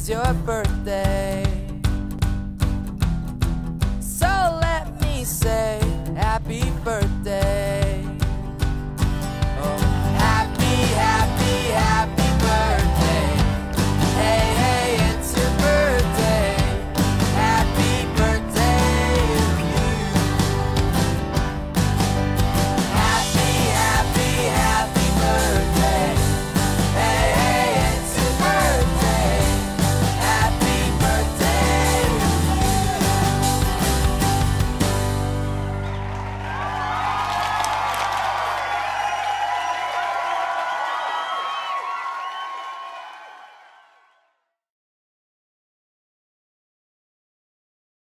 was your birthday. So let me say happy birthday.